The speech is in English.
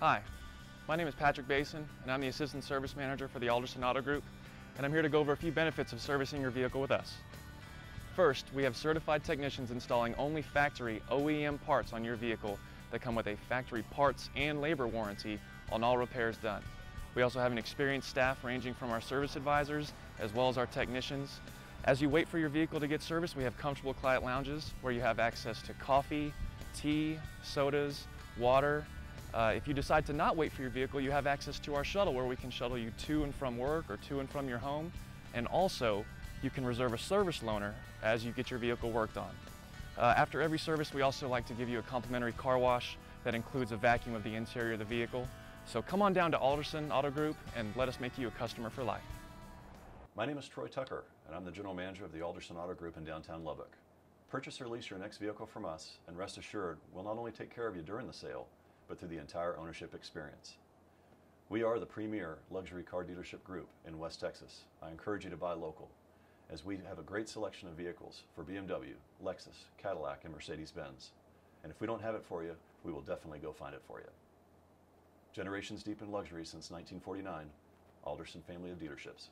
Hi, my name is Patrick Basin, and I'm the Assistant Service Manager for the Alderson Auto Group, and I'm here to go over a few benefits of servicing your vehicle with us. First, we have certified technicians installing only factory OEM parts on your vehicle that come with a factory parts and labor warranty on all repairs done. We also have an experienced staff ranging from our service advisors as well as our technicians. As you wait for your vehicle to get serviced, we have comfortable client lounges where you have access to coffee, tea, sodas, water. Uh, if you decide to not wait for your vehicle, you have access to our shuttle where we can shuttle you to and from work or to and from your home. And also, you can reserve a service loaner as you get your vehicle worked on. Uh, after every service, we also like to give you a complimentary car wash that includes a vacuum of the interior of the vehicle. So come on down to Alderson Auto Group and let us make you a customer for life. My name is Troy Tucker, and I'm the General Manager of the Alderson Auto Group in downtown Lubbock. Purchase or lease your next vehicle from us, and rest assured, we'll not only take care of you during the sale, but through the entire ownership experience. We are the premier luxury car dealership group in West Texas. I encourage you to buy local, as we have a great selection of vehicles for BMW, Lexus, Cadillac, and Mercedes-Benz. And if we don't have it for you, we will definitely go find it for you. Generations deep in luxury since 1949, Alderson family of dealerships.